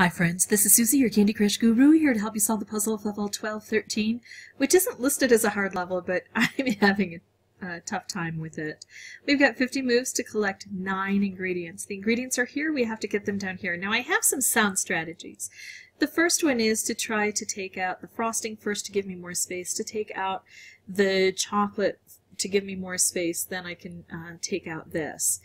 Hi friends, this is Suzy, your Candy Crush guru, here to help you solve the puzzle of level 1213, which isn't listed as a hard level, but I'm having a, tough time with it. We've got 50 moves to collect 9 ingredients. The ingredients are here, we have to get them down here. Now I have some sound strategies. The first one is to try to take out the frosting first to give me more space, to take out the chocolate to give me more space, then I can uh, take out this.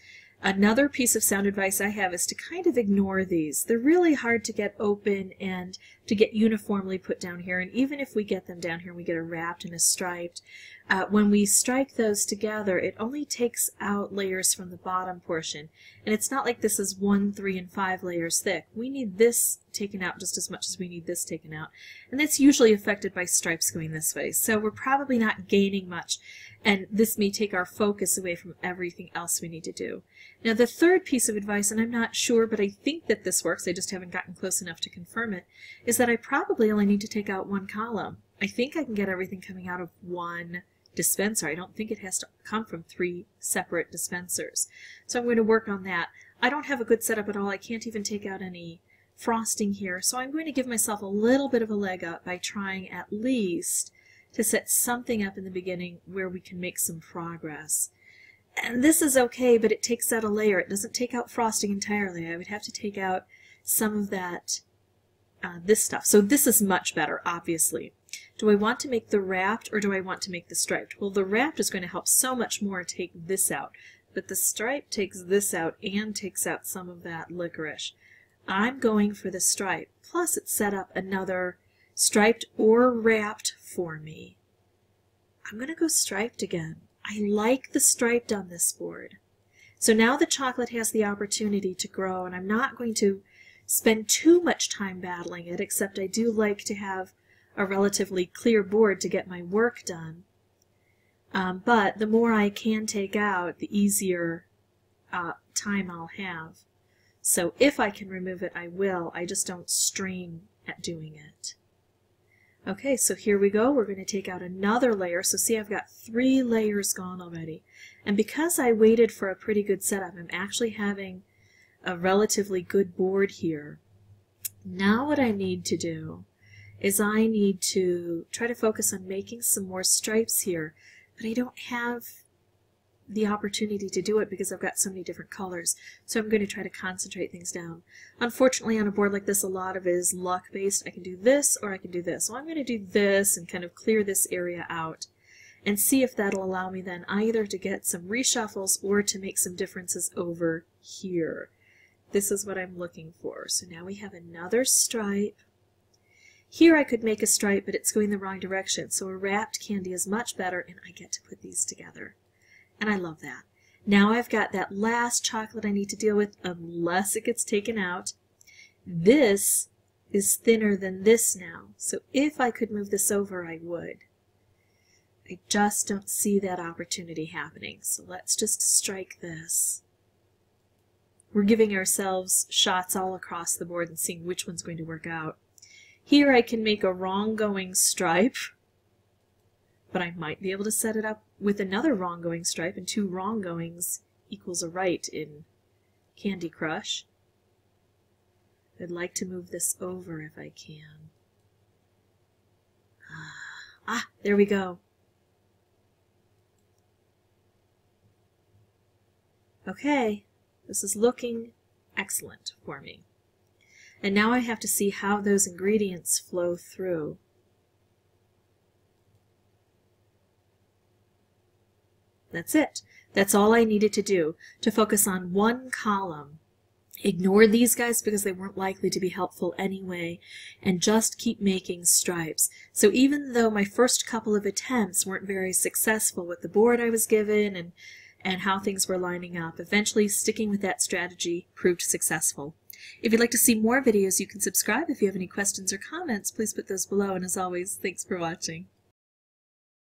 Another piece of sound advice I have is to kind of ignore these. They're really hard to get open and to get uniformly put down here. And even if we get them down here, and we get a wrapped and a striped. Uh, when we strike those together, it only takes out layers from the bottom portion. And it's not like this is one, three, and five layers thick. We need this taken out just as much as we need this taken out. And that's usually affected by stripes going this way. So we're probably not gaining much. And this may take our focus away from everything else we need to do. Now the third piece of advice, and I'm not sure, but I think that this works, I just haven't gotten close enough to confirm it, is that I probably only need to take out one column. I think I can get everything coming out of one dispenser. I don't think it has to come from three separate dispensers. So I'm going to work on that. I don't have a good setup at all. I can't even take out any frosting here. So I'm going to give myself a little bit of a leg up by trying at least to set something up in the beginning where we can make some progress. And this is okay, but it takes out a layer. It doesn't take out frosting entirely. I would have to take out some of that, uh, this stuff. So this is much better, obviously. Do I want to make the wrapped or do I want to make the striped? Well, the wrapped is going to help so much more take this out, but the stripe takes this out and takes out some of that licorice. I'm going for the stripe. Plus, it set up another striped or wrapped for me. I'm going to go striped again. I like the striped on this board. So now the chocolate has the opportunity to grow, and I'm not going to spend too much time battling it, except I do like to have a relatively clear board to get my work done. Um, but the more I can take out, the easier uh, time I'll have. So if I can remove it, I will. I just don't strain at doing it. Okay, so here we go. We're going to take out another layer. So see, I've got three layers gone already. And because I waited for a pretty good setup, I'm actually having a relatively good board here. Now what I need to do is I need to try to focus on making some more stripes here, but I don't have the opportunity to do it because I've got so many different colors. So I'm going to try to concentrate things down. Unfortunately, on a board like this, a lot of it is luck-based. I can do this or I can do this. So I'm going to do this and kind of clear this area out and see if that'll allow me then either to get some reshuffles or to make some differences over here. This is what I'm looking for. So now we have another stripe. Here I could make a stripe, but it's going the wrong direction. So a wrapped candy is much better, and I get to put these together and I love that. Now I've got that last chocolate I need to deal with unless it gets taken out. This is thinner than this now, so if I could move this over, I would. I just don't see that opportunity happening, so let's just strike this. We're giving ourselves shots all across the board and seeing which one's going to work out. Here I can make a wrong going stripe but I might be able to set it up with another wrong-going stripe, and two wrong-goings equals a right in Candy Crush. I'd like to move this over if I can. Ah, there we go. Okay, this is looking excellent for me. And now I have to see how those ingredients flow through. That's it. That's all I needed to do, to focus on one column. Ignore these guys because they weren't likely to be helpful anyway, and just keep making stripes. So even though my first couple of attempts weren't very successful with the board I was given and, and how things were lining up, eventually sticking with that strategy proved successful. If you'd like to see more videos, you can subscribe. If you have any questions or comments, please put those below. And as always, thanks for watching.